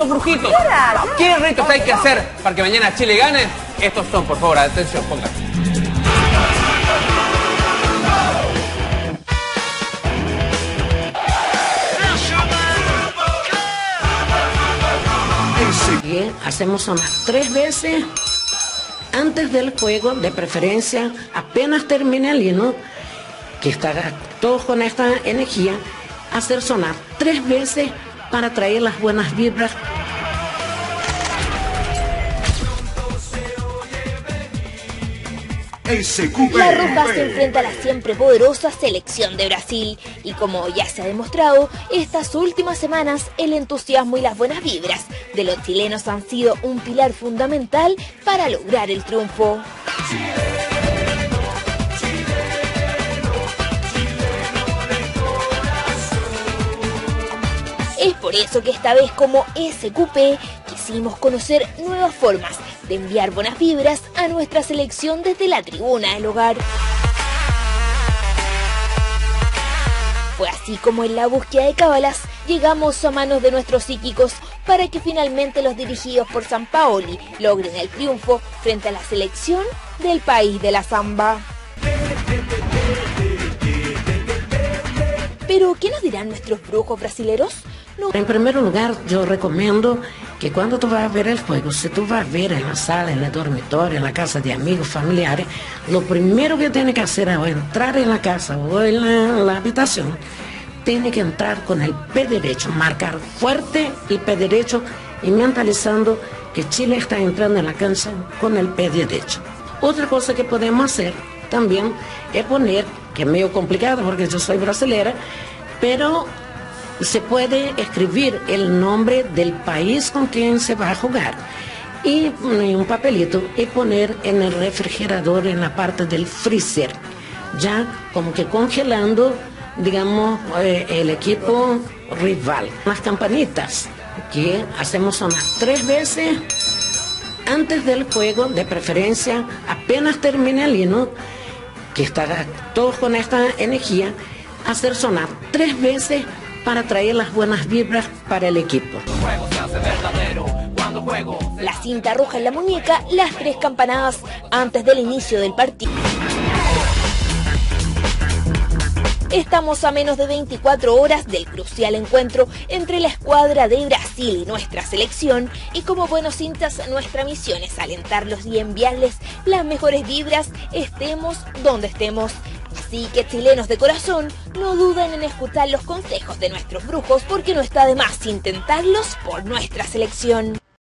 Los brujitos. ¿Qué ritos hay que hacer para que mañana Chile gane? Estos son, por favor, atención, pongan. Hacemos sonar tres veces antes del juego, de preferencia, apenas termine el himno, que está todos con esta energía, hacer sonar tres veces para traer las buenas vibras La Roja se enfrenta a la siempre poderosa selección de Brasil y como ya se ha demostrado, estas últimas semanas el entusiasmo y las buenas vibras de los chilenos han sido un pilar fundamental para lograr el triunfo. Es por eso que esta vez como SQP quisimos conocer nuevas formas de enviar buenas vibras a nuestra selección desde la tribuna del hogar. Fue así como en la búsqueda de cábalas llegamos a manos de nuestros psíquicos para que finalmente los dirigidos por San Paoli logren el triunfo frente a la selección del país de la samba. Pero, ¿qué nos dirán nuestros brujos brasileros? En primer lugar, yo recomiendo que cuando tú vas a ver el juego, si tú vas a ver en la sala, en el dormitorio, en la casa de amigos, familiares, lo primero que tiene que hacer es entrar en la casa o en la, la habitación, tiene que entrar con el pie derecho, marcar fuerte el pie derecho y mentalizando que Chile está entrando en la cancha con el pie derecho. Otra cosa que podemos hacer también es poner, que es medio complicado porque yo soy brasilera, pero se puede escribir el nombre del país con quien se va a jugar y un papelito y poner en el refrigerador en la parte del freezer, ya como que congelando, digamos, eh, el equipo rival. Las campanitas que hacemos sonar tres veces antes del juego, de preferencia, apenas termine el hino, que está todos con esta energía, hacer sonar tres veces para traer las buenas vibras para el equipo. La cinta roja en la muñeca, las tres campanadas antes del inicio del partido. Estamos a menos de 24 horas del crucial encuentro entre la escuadra de Brasil y nuestra selección y como buenos cintas nuestra misión es alentarlos y enviarles las mejores vibras estemos donde estemos. Así que chilenos de corazón, no duden en escuchar los consejos de nuestros brujos porque no está de más intentarlos por nuestra selección.